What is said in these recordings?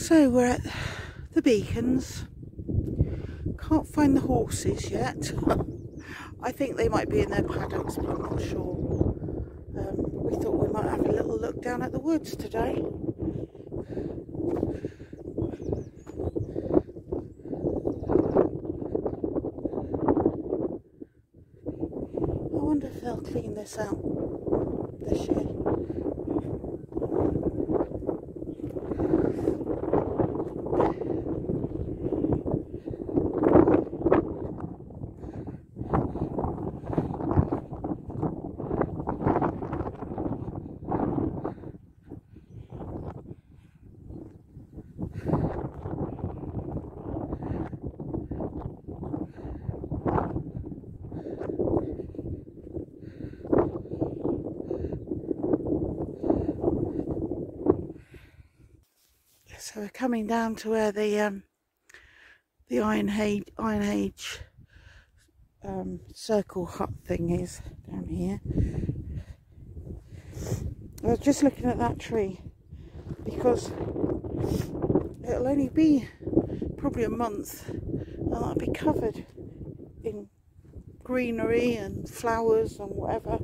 So we're at the beacons. Can't find the horses yet. I think they might be in their paddocks, but I'm not sure. Um, we thought we might have a little look down at the woods today. I wonder if they'll clean this out this year. We're coming down to where the um, the Iron Age, Iron Age um, circle hut thing is down here. I was just looking at that tree because it'll only be probably a month and that'll be covered in greenery and flowers and whatever.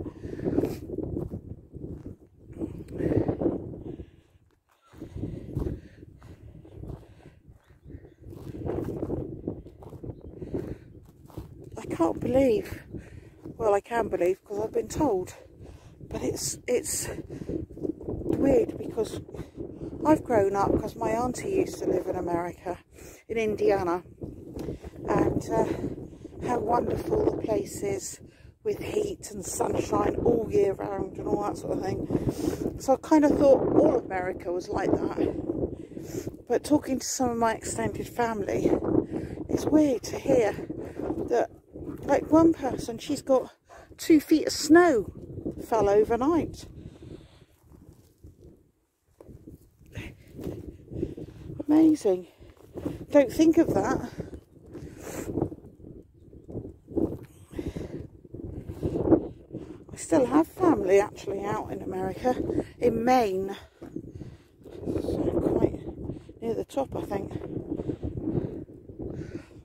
I can't believe, well I can believe because I've been told, but it's it's weird because I've grown up because my auntie used to live in America, in Indiana, and uh, how wonderful the place is with heat and sunshine all year round and all that sort of thing. So I kind of thought all America was like that. But talking to some of my extended family, it's weird to hear like one person, she's got two feet of snow fell overnight. Amazing. Don't think of that. I still have family actually out in America, in Maine. So quite near the top, I think.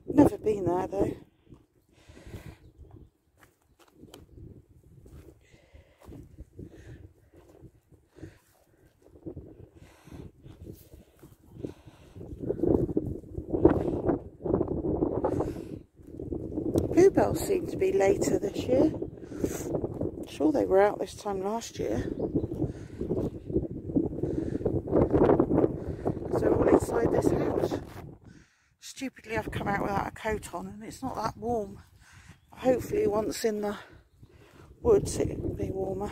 Never been there though. Bluebells seem to be later this year. Sure they were out this time last year. So all inside this house. Stupidly I've come out without a coat on and it's not that warm. Hopefully once in the woods it'll be warmer.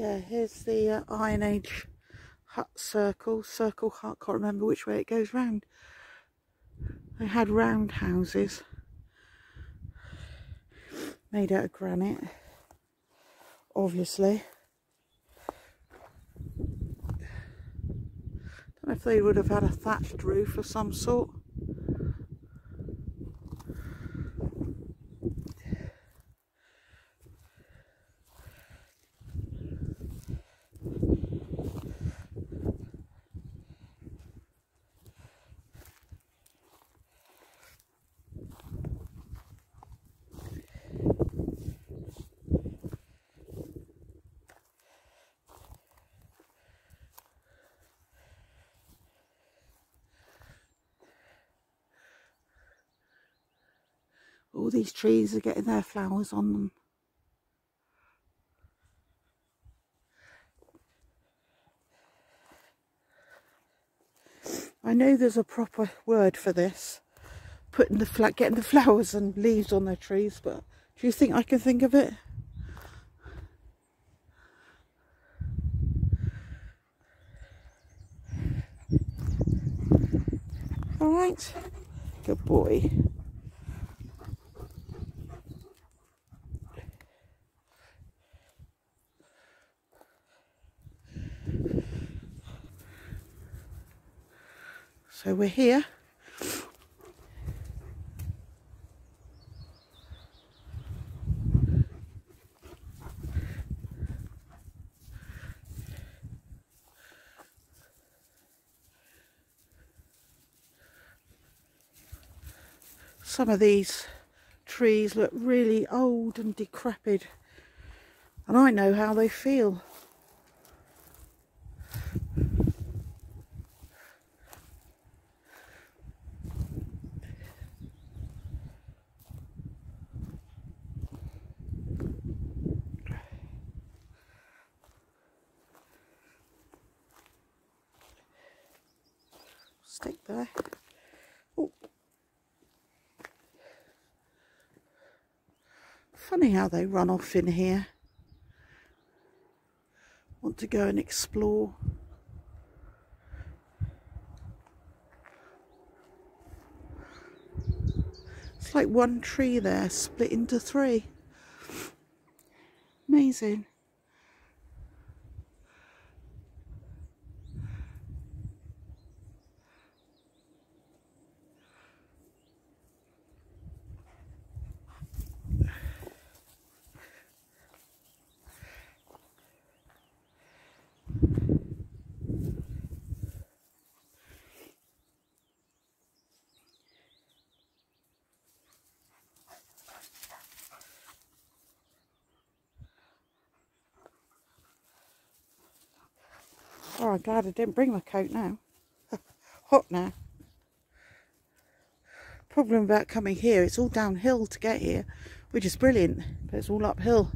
Yeah, here's the uh, Iron Age hut circle, circle hut, can't remember which way it goes round. They had round houses made out of granite, obviously. Don't know if they would have had a thatched roof of some sort. These trees are getting their flowers on them. I know there's a proper word for this, putting the flat, getting the flowers and leaves on the trees, but do you think I can think of it? All right, good boy. So we're here. Some of these trees look really old and decrepit and I know how they feel. Stick there. Oh. Funny how they run off in here. Want to go and explore. It's like one tree there split into three. Amazing. Oh, I'm glad I didn't bring my coat now. Hot now. Problem about coming here, it's all downhill to get here, which is brilliant, but it's all uphill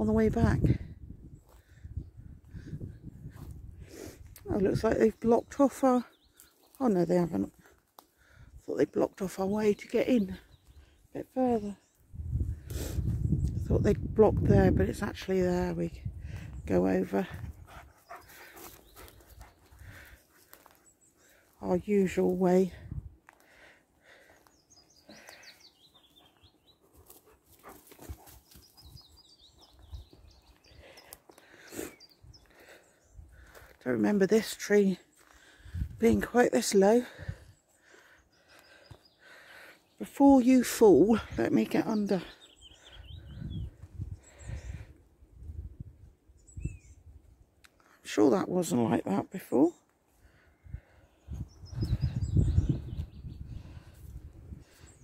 on the way back. Oh, looks like they've blocked off our... Oh no, they haven't. Thought they blocked off our way to get in a bit further. Thought they'd blocked there, but it's actually there. We go over. Our usual way. Don't remember this tree being quite this low. Before you fall, let me get under. I'm sure that wasn't like that before.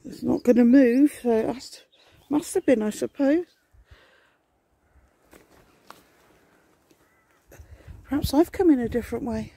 It's not going to move, so it must, must have been, I suppose. Perhaps I've come in a different way.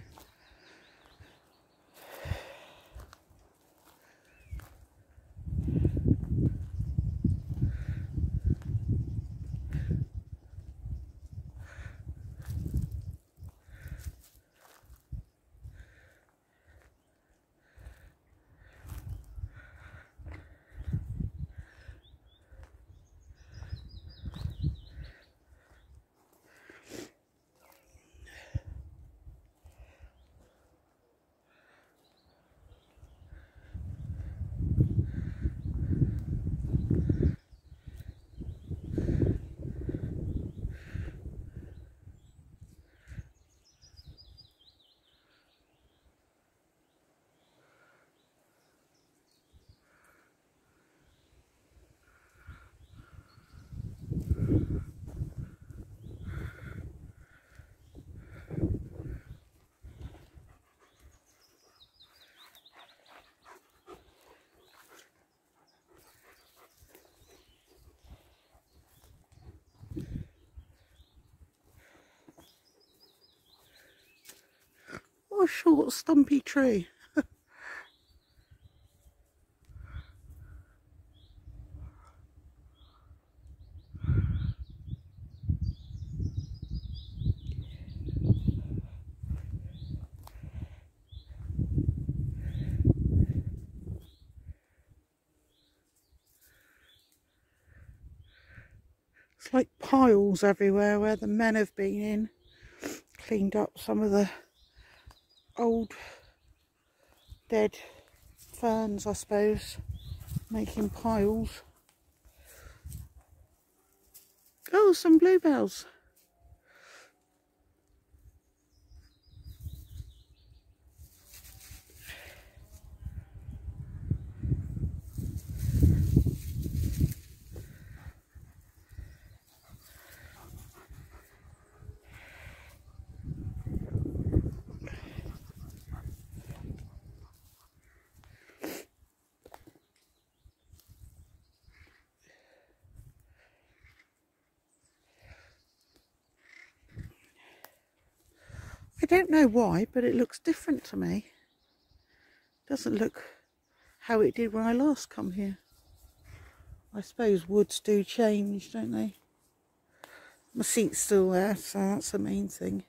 A short stumpy tree. It's like piles everywhere where the men have been in, cleaned up some of the old dead ferns, I suppose, making piles. Oh, some bluebells. I don't know why, but it looks different to me. Doesn't look how it did when I last come here. I suppose woods do change, don't they? My seat's still there, so that's the main thing.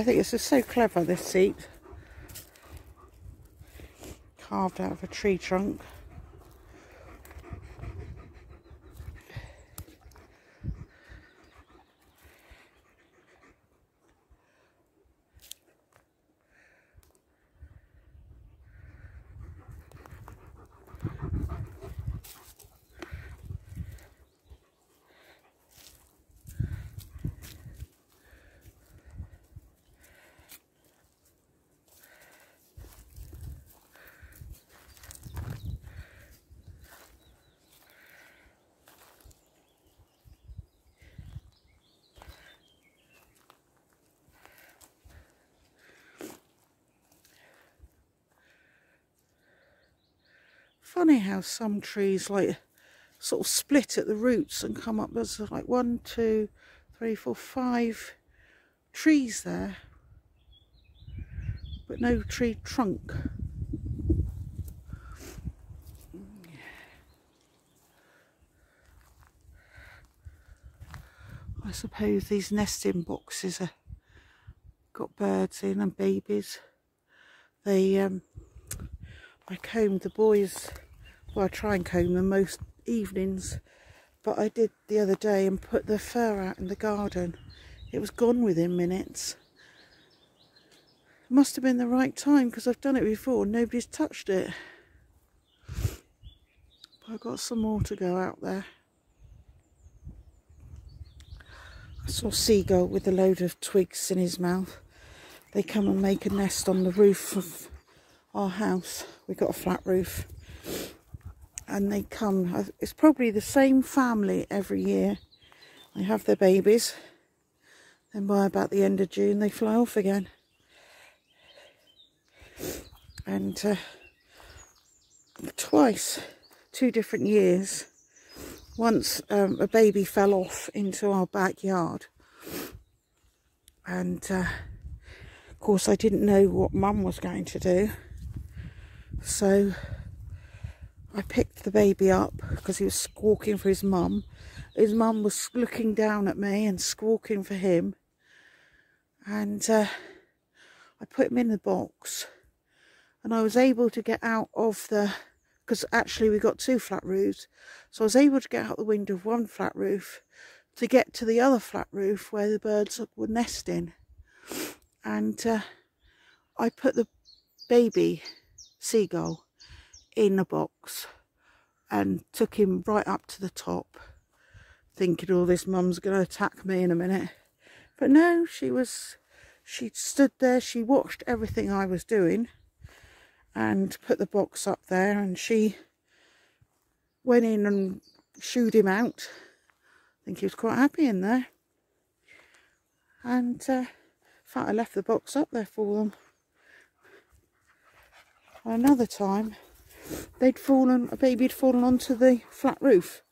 I think this is so clever, this seat. Carved out of a tree trunk. Funny how some trees like sort of split at the roots and come up. There's like one two three four five trees there but no tree trunk. I suppose these nesting boxes are got birds in and babies. They um I combed the boys, well I try and comb them most evenings, but I did the other day and put the fur out in the garden. It was gone within minutes. Must have been the right time because I've done it before nobody's touched it. But I've got some more to go out there. I saw a seagull with a load of twigs in his mouth. They come and make a nest on the roof of our house. We've got a flat roof. And they come, it's probably the same family every year. They have their babies. Then by about the end of June, they fly off again. And uh, twice, two different years, once um, a baby fell off into our backyard. And uh, of course, I didn't know what mum was going to do. So I picked the baby up because he was squawking for his mum. His mum was looking down at me and squawking for him. And uh, I put him in the box and I was able to get out of the because actually we got two flat roofs so I was able to get out the window of one flat roof to get to the other flat roof where the birds were nesting and uh, I put the baby seagull in a box and took him right up to the top thinking all oh, this mum's going to attack me in a minute. But no she was she stood there she watched everything I was doing and put the box up there and she went in and shooed him out. I think he was quite happy in there. And uh, in fact I left the box up there for them. Another time they'd fallen a baby had fallen onto the flat roof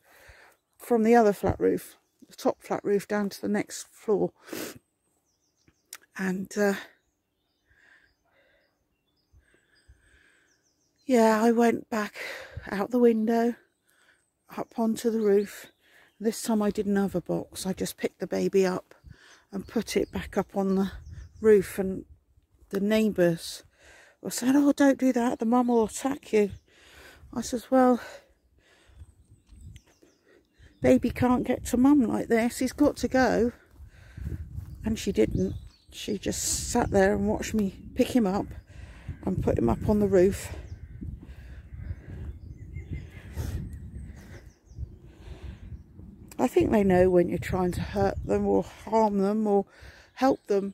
from the other flat roof the top flat roof down to the next floor. And uh, yeah I went back out the window up onto the roof. This time I didn't have a box. I just picked the baby up and put it back up on the roof and the neighbours were saying, oh, don't do that, the mum will attack you. I says, well, baby can't get to mum like this, he's got to go. And she didn't. She just sat there and watched me pick him up and put him up on the roof. I think they know when you're trying to hurt them or harm them or help them.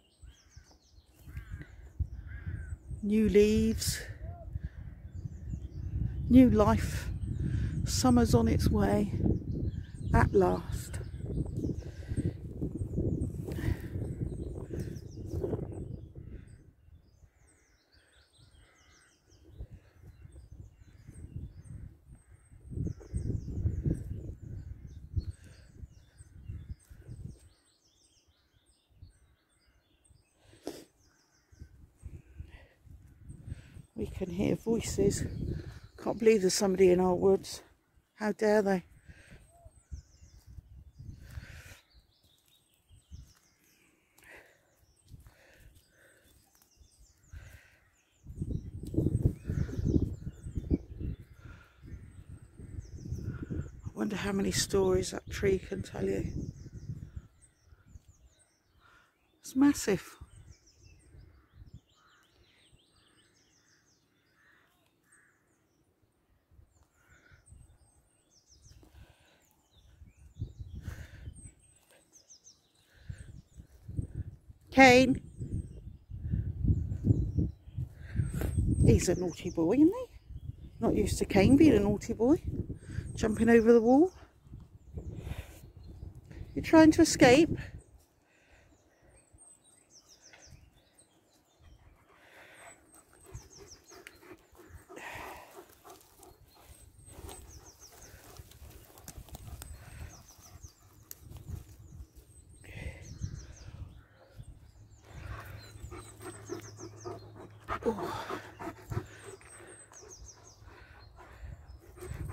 New leaves, new life, summer's on its way at last. We can hear voices. Can't believe there's somebody in our woods. How dare they? I wonder how many stories that tree can tell you. It's massive. Kane. He's a naughty boy, isn't he? Not used to Kane being a naughty boy. Jumping over the wall. You're trying to escape?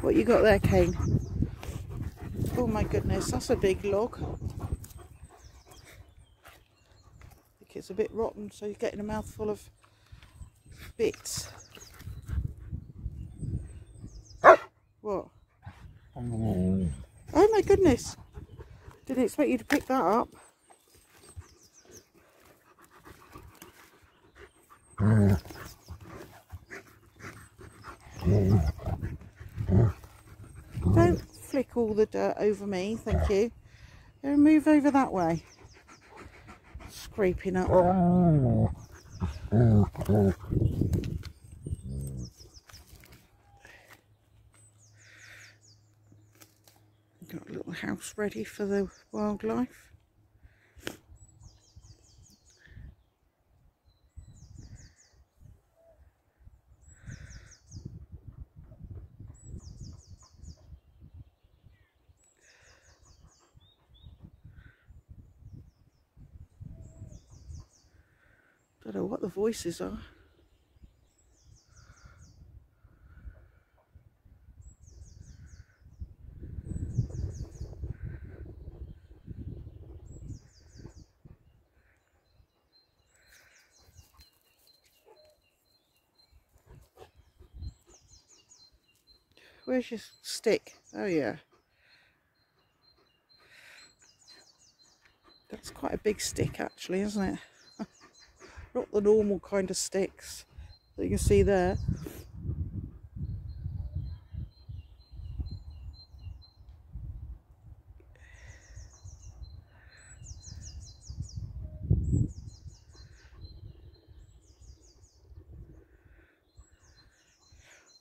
What you got there, Kane? Oh my goodness, that's a big log. I think it's a bit rotten, so you're getting a mouthful of bits. What? Oh, oh my goodness. Didn't expect you to pick that up. Don't flick all the dirt over me, thank you. Go move over that way. Scraping up. Got a little house ready for the wildlife. Don't know what the voices are. Where's your stick? Oh yeah. That's quite a big stick actually, isn't it? Not the normal kind of sticks that you can see there.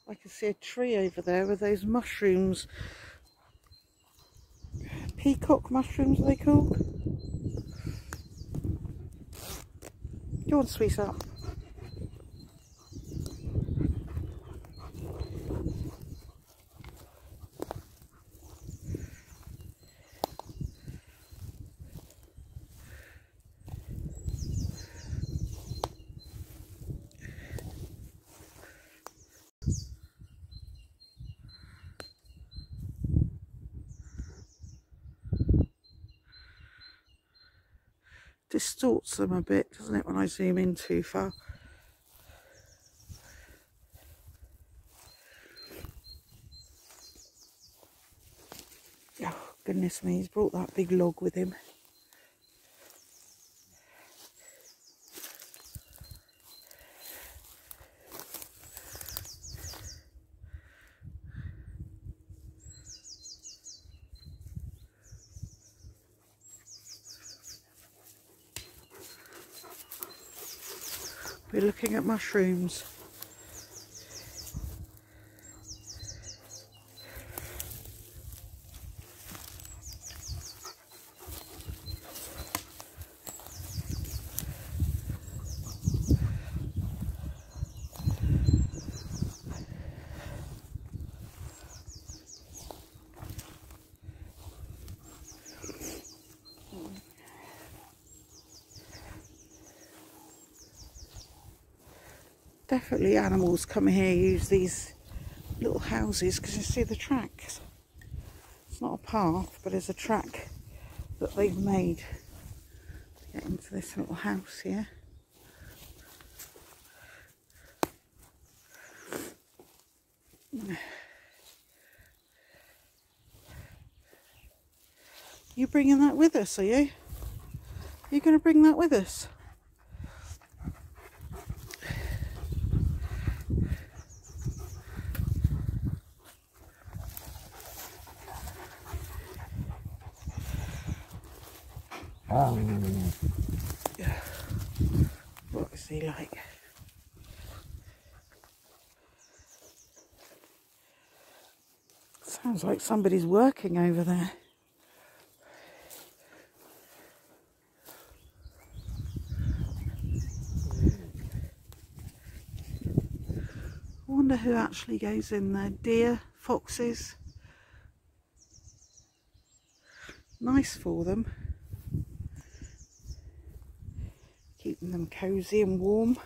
I can see a tree over there with those mushrooms. Peacock mushrooms they called? Go on, sweetheart. Distorts them a bit, doesn't it, when I zoom in too far? Oh, goodness me, he's brought that big log with him. We're looking at mushrooms. Definitely animals come here use these little houses because you see the tracks? It's not a path but there's a track that they've made to get into this little house here. You bringing that with us are you? You're going to bring that with us Yeah. What is he like? Sounds like somebody's working over there. I wonder who actually goes in there. Deer, foxes. Nice for them. keeping them cosy and warm.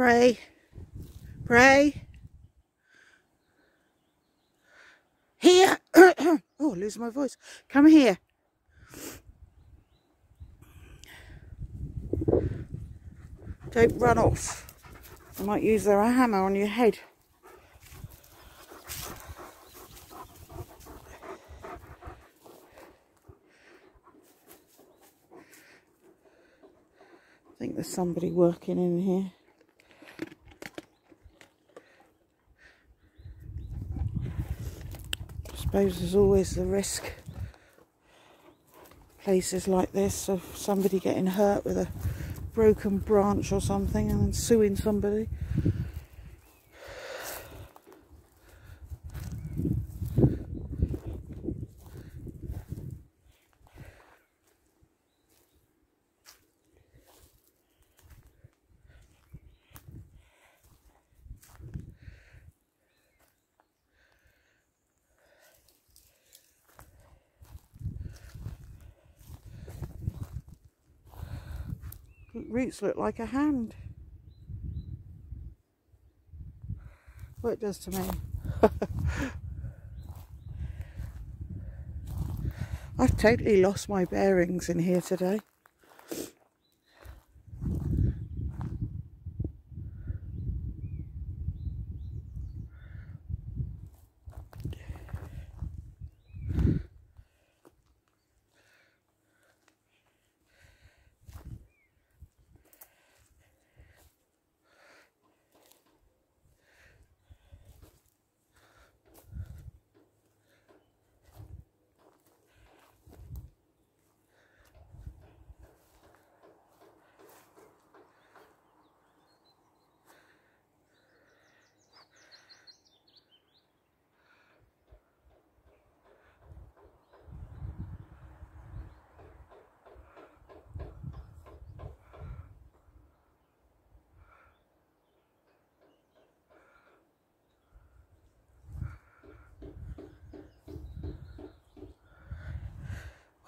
Brea. Brea. Here. oh, losing my voice. Come here. Don't run off. I might use their hammer on your head. I think there's somebody working in here. Suppose there's always the risk places like this of somebody getting hurt with a broken branch or something and then suing somebody. Roots look like a hand. What it does to me. I've totally lost my bearings in here today.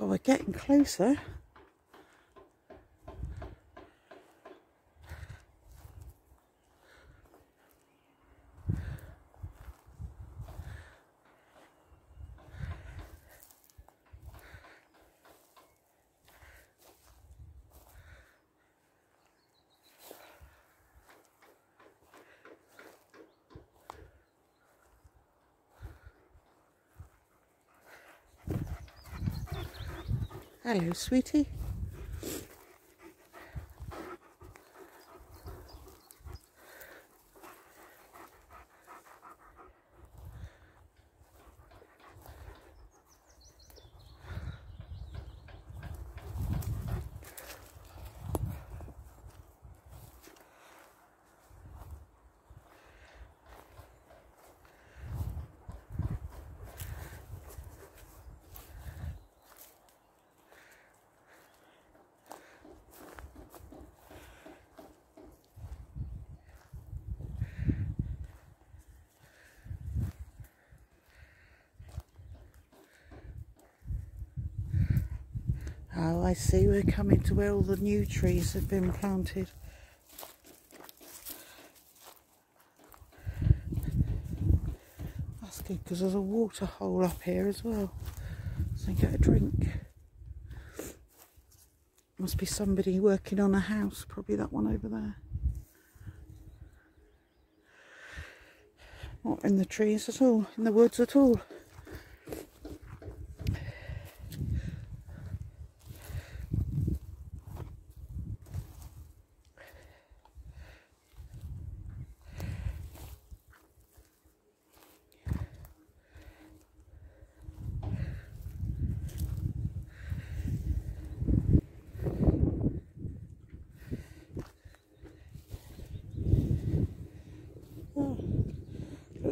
Oh, we're getting closer. Hello, sweetie. Oh, I see. We're coming to where all the new trees have been planted. That's good because there's a water hole up here as well. So get a drink. Must be somebody working on a house. Probably that one over there. Not in the trees at all, in the woods at all.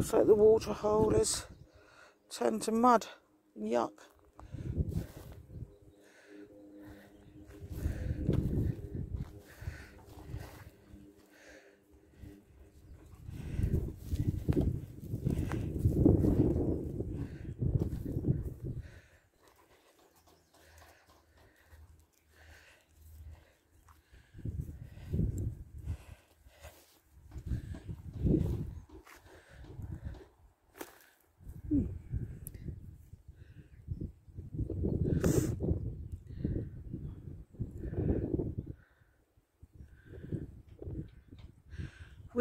Looks like the water hole is turned to mud and yuck.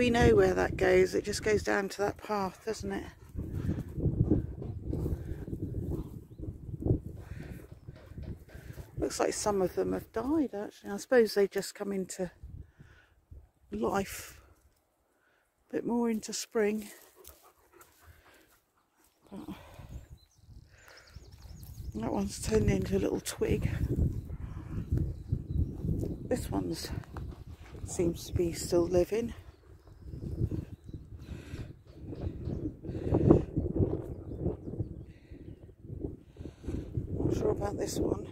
We know where that goes, it just goes down to that path, doesn't it? Looks like some of them have died actually. I suppose they just come into life a bit more into spring. That one's turned into a little twig. This one's seems to be still living. Not sure about this one.